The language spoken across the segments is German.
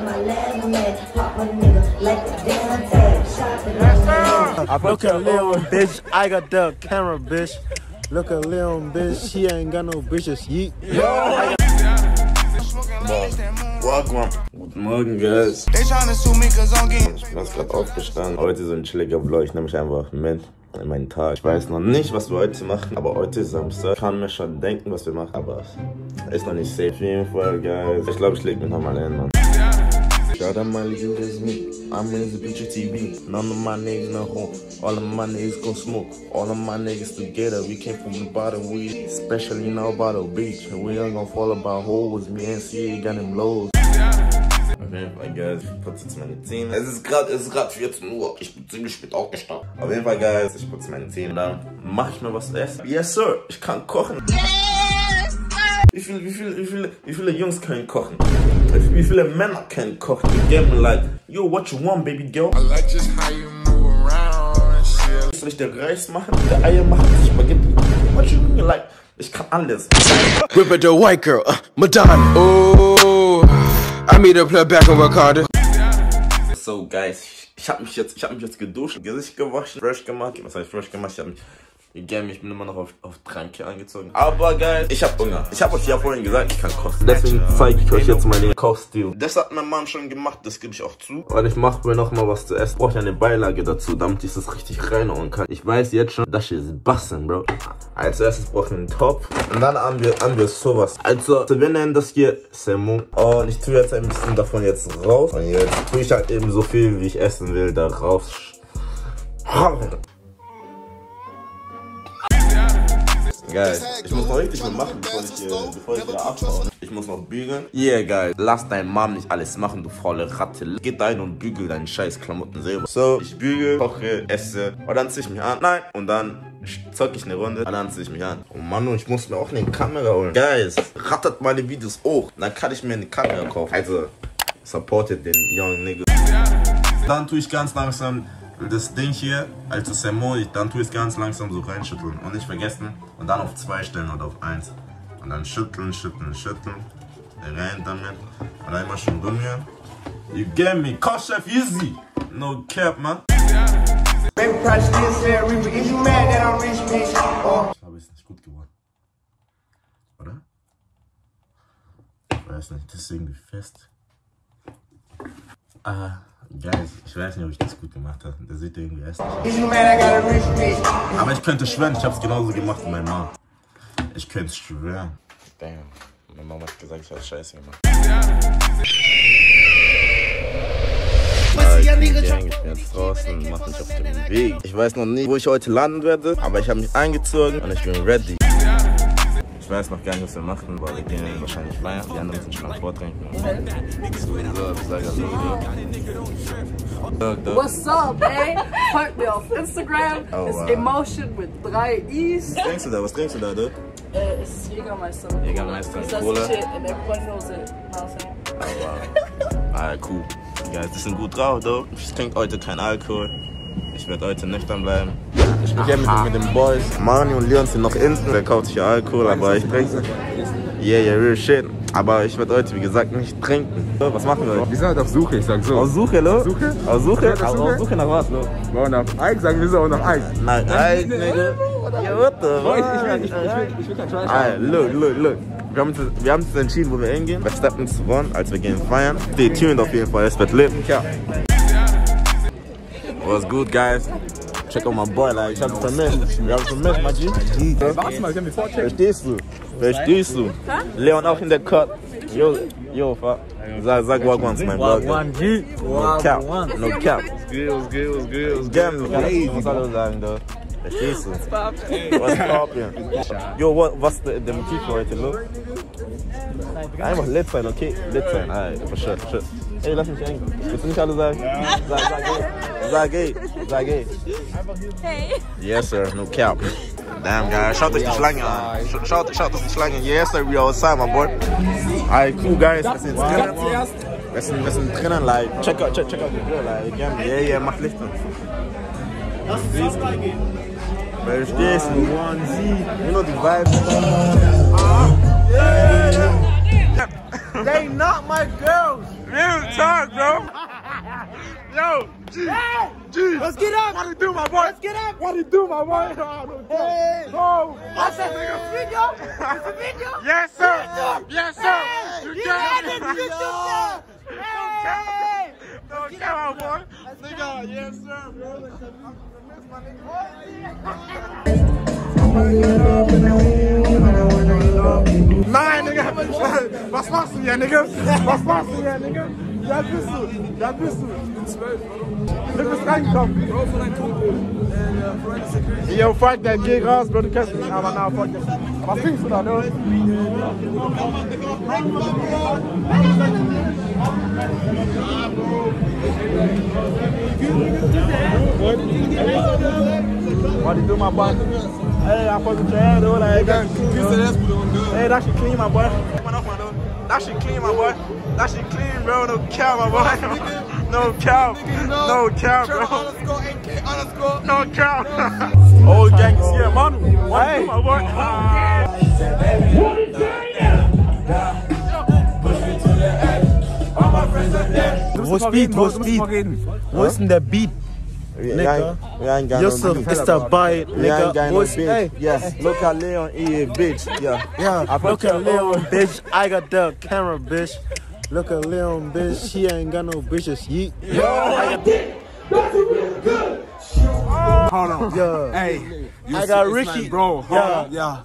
A Look at Lil bitch, I got the camera bitch. Look at Lil bitch, she ain't got no bitches. Yeet. Wagwan. Guten Morgen, guys. They tryna sue me cause I'm getting Ich bin gerade aufgestanden. Heute ist ein chilliger Vlog. Ich nehme mich einfach mit in meinen Tag. Ich weiß noch nicht, was wir heute machen, aber heute ist Samstag. Ich kann mir schon denken, was wir machen, aber es ist noch nicht safe. Auf jeden Fall, guys. Ich glaube, ich leg mich nochmal hin, Mann. Shout out my little that's me. I'm in the bitch TV. None of my niggas no home. All of my niggas gon' smoke. All of my niggas together. We came from the bottom. We especially now bottle beach. And we ain't gon' fall about hoes. Me and C got them lows. Auf jeden Fall, guys, ich putze jetzt meine Zähne. Es ist gerade, es ist gerade 14 Uhr. Ich bin ziemlich spät aufgestanden. Auf jeden Fall, guys, ich putze meine Zähne. Dann mache ich mir was zu essen. Yes, sir. Ich kann kochen. Wie viele, wie viele, wie viele, wie viele Jungs können kochen? Wie viele Männer können kochen? Die geben like, yo, what you want, baby girl? I like just how you move around and shit. Soll ich dir Reis machen? Der Eier machen? Spaghetti? What you mean? Like, ich kann alles. Whip it the white girl, uh, Madonna. Oh, I meet her play back in Wakanda. So, guys, ich, ich habe mich jetzt, ich habe mich jetzt geduscht, Gesicht gewaschen, fresh gemacht. Was heißt fresh gemacht? Ich habe mich gegessen, ich bin immer noch auf, auf Tränke angezogen. Aber, guys, ich habe Hunger. Ich habe euch ja vorhin gesagt, ich kann kochen. Deswegen zeige ich euch jetzt meinen Kochstil. Das hat mein Mann schon gemacht, das gebe ich auch zu. Weil ich mache mir noch mal was zu essen. Brauche ich eine Beilage dazu, damit ich das richtig reinhauen kann. Ich weiß jetzt schon, das hier ist Bassen, Bro. Als erstes brauchen wir einen Topf. Und dann haben wir, haben wir sowas. Also, wir nennen das hier Semon. Und ich tue jetzt ein bisschen davon jetzt raus. Und jetzt tue ich halt eben so viel, wie ich essen will, da raus. Geil. Ich muss noch richtig viel machen, bevor ich, äh, bevor ich wieder abhaue. Ich muss noch bügeln. Yeah, geil. Lass dein Mom nicht alles machen, du faule Ratte. Geh da hin und bügel deinen scheiß Klamotten selber. So, ich bügel, koche, esse. Und dann zieh ich mich an. Nein. Und dann zock ich eine Runde. Und dann zieh ich mich an. Oh Mann, ich muss mir auch eine Kamera holen. Guys, rattert meine Videos hoch. Dann kann ich mir eine Kamera kaufen. Also, supportet den young nigga. Dann tue ich ganz langsam das Ding hier, also Semol, dann tue ich es ganz langsam so reinschütteln und nicht vergessen dann auf zwei stellen oder auf eins und dann schütteln, schütteln, schütteln, rein damit und dann immer schön rumrühren. You get me, Koch Chef easy, no cap, man. Baby probably still said Reaper. Is you mad that I'm rich, bitch? Or Ich glaube, ist nicht gut geworden. Oder? Ich weiß nicht, das ist irgendwie fest. Ah, guys, ich weiß nicht, ob ich das gut gemacht habe. Der sieht irgendwie bitch? Aber ich könnte schwören, ich habe es genauso gemacht wie mein Mann. Ich könnte schwören. Damn, meine Mama hat gesagt, ich habe Scheiße gemacht. Ich bin jetzt draußen, mache mich auf den Weg. Ich weiß noch nicht, wo ich heute landen werde, aber ich habe mich eingezogen und ich bin ready. Ich weiß noch gar nicht, was wir machen, weil wir gehen wahrscheinlich feiern. Die anderen sind schon am Vortrinken. What's up, ey? Folgt mir auf Instagram. Oh, ist wow. Emotion mit drei I's. Was trinkst du da? Was trinkst du da, du? Äh, es ist Jägermeister. Jägermeister, Ist das Cola. it. Know what I'm saying? Aber, ah, cool. Guys, die sind gut drauf, though. Ich trinke heute keinen Alkohol. Ich werde heute nüchtern bleiben. Ich bin hier mit, mit den Boys. Mani und Leon sind noch hinten. Der kauft sich ja Alkohol, aber ich trinke Yeah, yeah, real shit. Aber ich werde heute, wie gesagt, nicht trinken. So, Was machen wir heute? Wir sind halt auf Suche, ich sag so. Auf Suche, lo? Suche? Auf Suche? Auf Auf Suche? Suche nach was, lo? Wir wollen auf Ike sagen, wir auch nach Ike. Nein, nein, nigga. Ja, what the Oh, ich, ich, will, fuck? ich, ich, ich will kein Trash Alright, haben. look, look, look. Wir haben, uns, wir haben uns entschieden, wo wir hingehen. Wir steppen zu One, als wir gehen feiern. Stay tuned auf jeden Fall, es wird lit. Ja. Was gut, guys? Check out my boy, like, ich hab ihn vermisst. Wir haben ihn vermisst, my G. Warte mal, können wir vorchecken? Verstehst du? Verstehst du? Leon auch in der Cut. Yo, yo, fuck. Sag, sag Wagwans, mein Brother. G. No cap, no cap. Skills, skills, skills. Gern, was soll ich sagen, da? Verstehst du? Was poppin'? Yo, what, was der der Motiv für heute, look? Einfach lit sein, okay? Lit sein, alright, for sure, for sure. Ey, lass mich hängen. Willst du nicht alle sagen? Sag, sag, ey. Sag, ey. Sag, ey. Hey. Yes, sir, no cap. Damn, guys, schaut euch die Schlange an. Sch- Schaut, schaut euch die Schlange an. Yes, sir, we are outside, my boy. Alright, cool, guys. Wir sind jetzt drinnen. Wir sind, wir sind drinnen, like, check out, check, check out the grill, like, again. Yeah, yeah, mach Licht an. Verstehst du? One Z. You know the vibes. Ah. They not my girls. Real talk, bro. Yo, G, G. Let's get up. What do you do, my boy? Let's get up. What do you do, my boy? Oh, hey. Oh, what's that nigga? Video? It's a video? Yes, sir. Yes, sir. You got it. Don't count. Don't count, boy. Nigga, yes, sir, bro. Nein, machst du hier, Nigga? Was machst du hier, Nigga? Alt bist du? Alt bist du? Ich bin zwölf. Du bist reingekommen. Bro, von deinem Kumpel. Yo, fuck that, geh raus, Bro, du kennst mich. Aber na, fuck that. Was trinkst du da, ne? What do you do, my boy? Hey, I fuck with your head, though. Like, that, hey, that shit clean, my boy. That shit clean, my boy. That shit clean, bro. No cow, my boy. No cow. No cow, bro. No cow. Old gangs here, man. What hey. do, my boy? Ah. Wo ist Beat? Wo ist Beat? Wo ist denn der Beat? We Nigga. ain't, we ain't got Yusuf no beef. ist dabei, We ain't got nigga. no Wo ist, beef. ey, Yes, look at Leon, he bitch. Yeah. yeah, I look at Leon, bitch. I got the camera, bitch. Look at Leon, bitch. She ain't got no bitches. Yeet. Hold on. Yeah. Hey, you I got Isman, Ricky. bro. Hold Yeah. on. Yeah.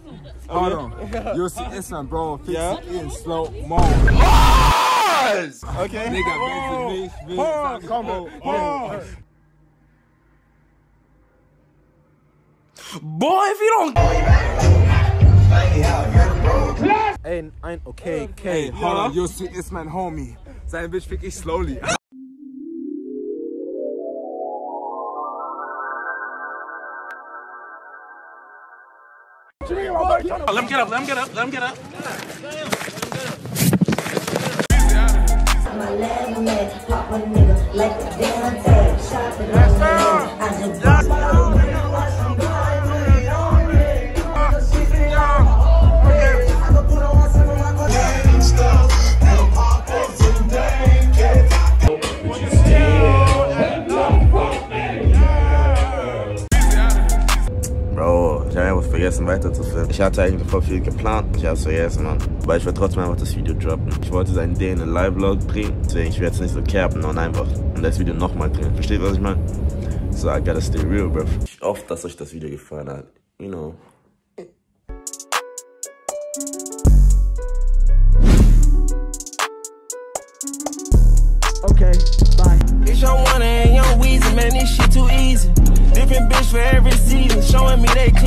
Hold on. Oh, you see Isman, bro. Fix Yeah. it in slow mo. Pause! Okay. Nigga, wenn sie nicht will, sag ich, oh, oh. Boy, if you don't Ey, ein, okay, Hey, okay. hold on. You see Isman, homie. Seine Bitch fick ich slowly. let him get up, let him get up, let him get up. My level ich habe einfach vergessen weiter zu filmen. Ich hatte eigentlich voll viel geplant, ich habe es vergessen, Mann. Aber ich werde trotzdem einfach das Video droppen. Ich wollte seinen D in einen Live-Vlog bringen, deswegen ich werde jetzt nicht so cappen und einfach und das Video nochmal drehen. Versteht, was ich meine? So, I gotta stay real, bro. Ich hoffe, dass euch das Video gefallen hat. You know. It's your one and your Weezy, man, this shit too easy. Different bitch for every season, showing me they clean.